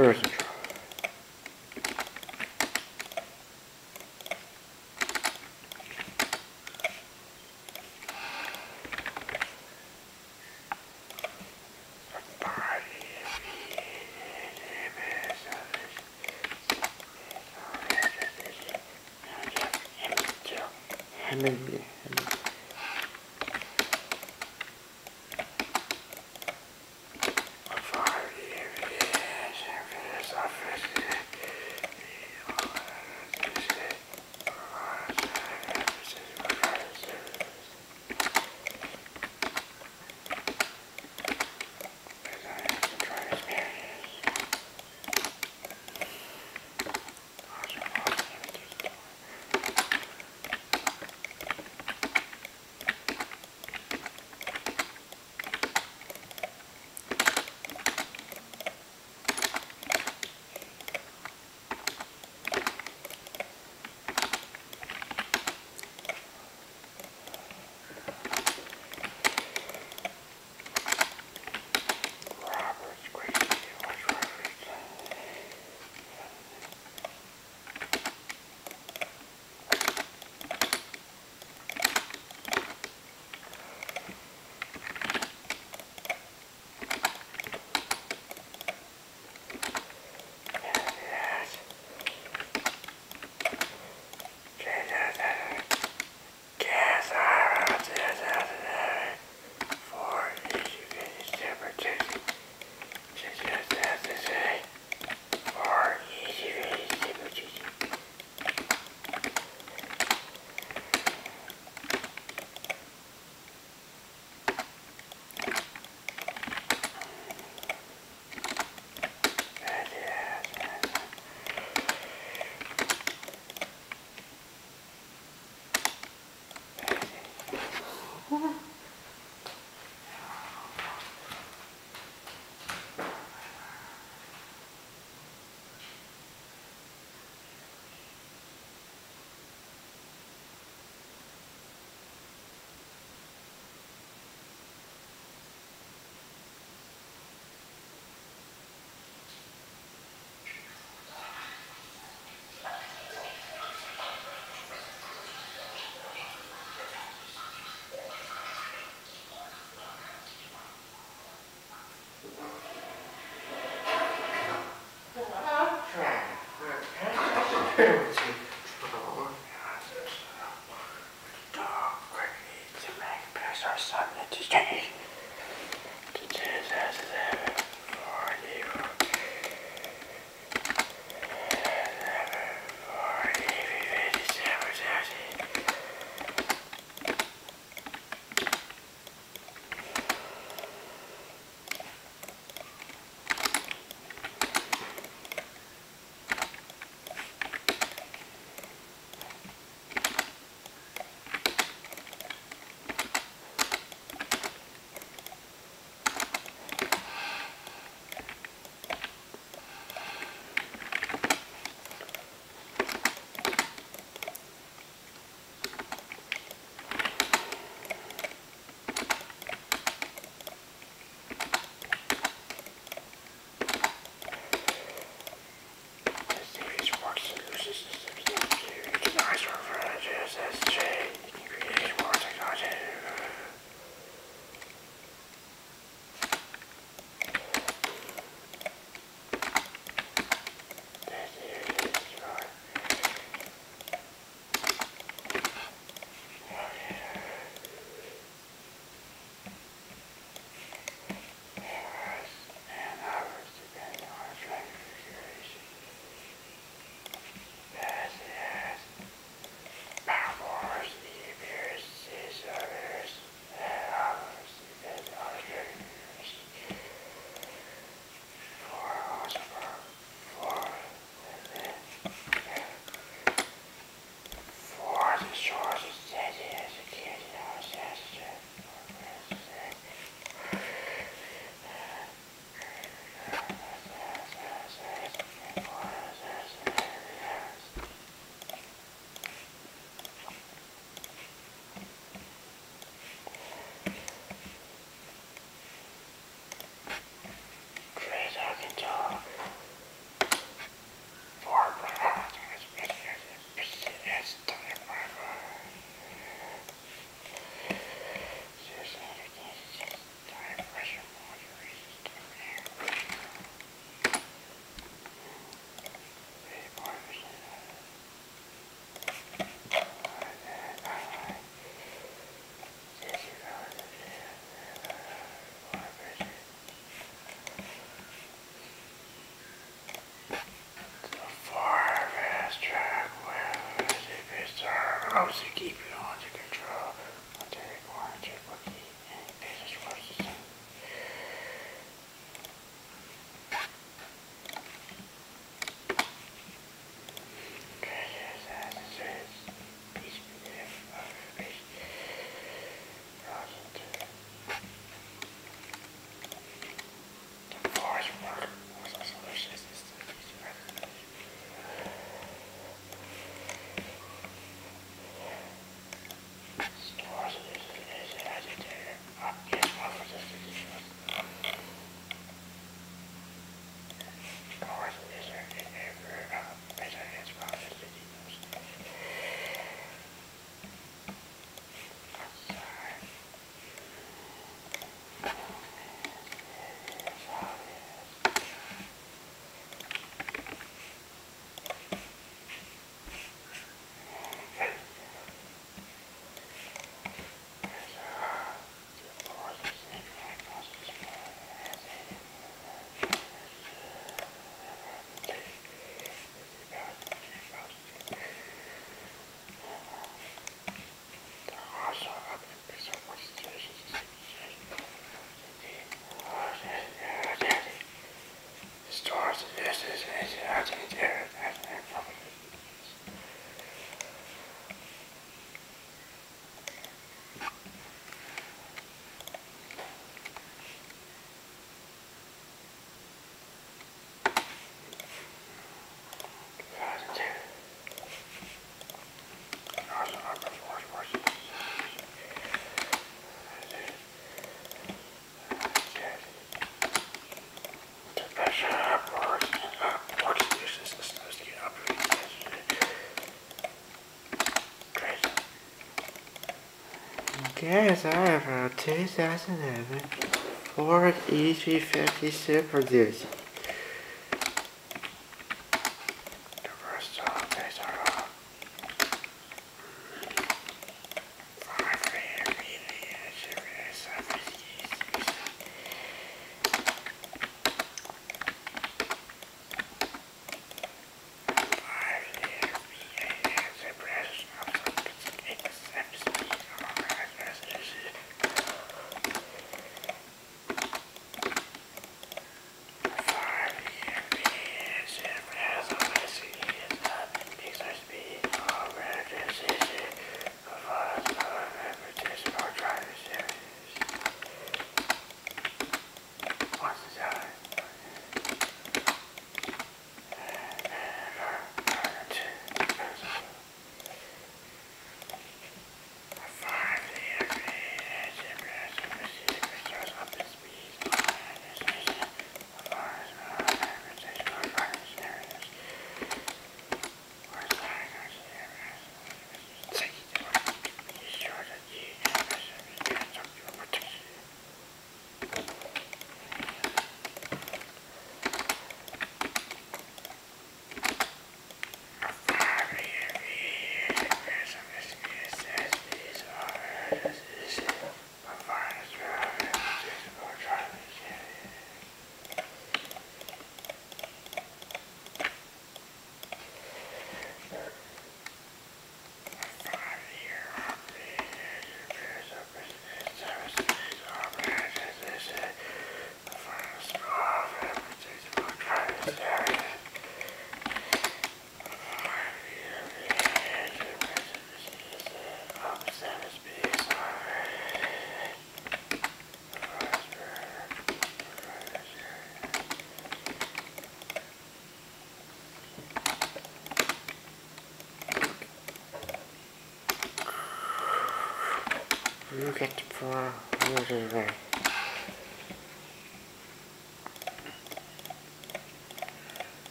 cruise control. Maybe. die Stellen. Have a 2011 Ford E350 Super Duty.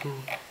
Boom, boom.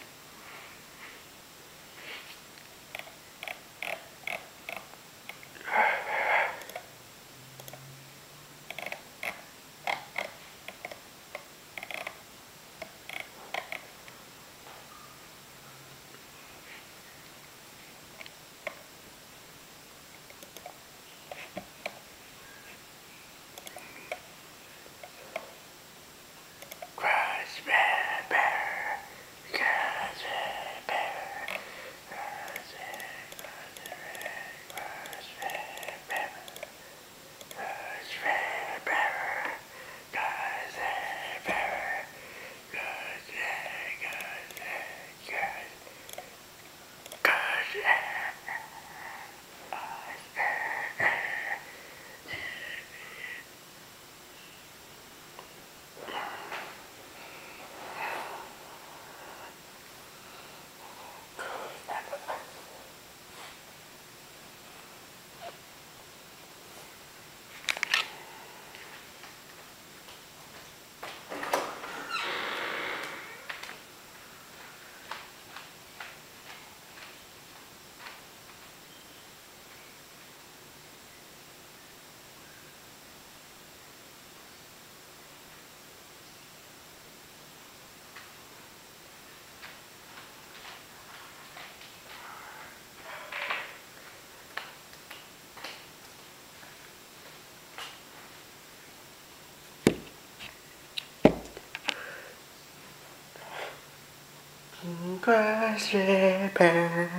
Repair,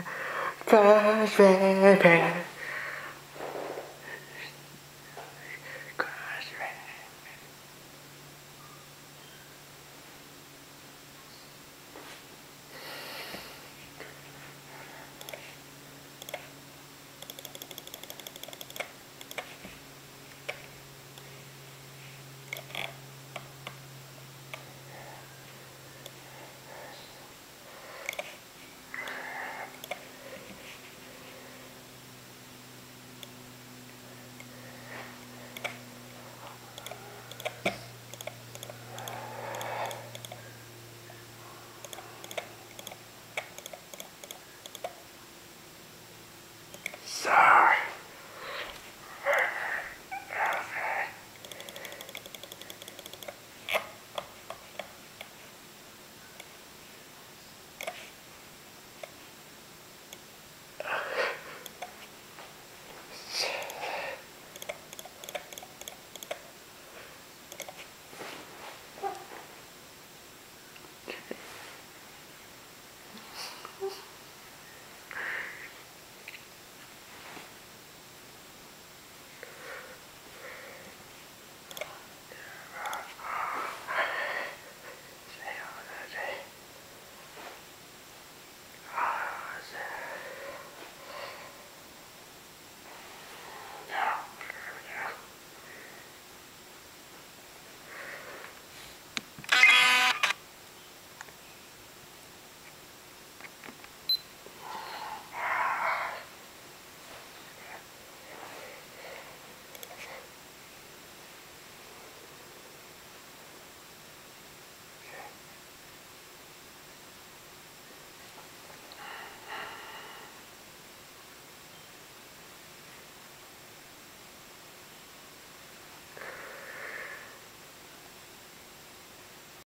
crash repair.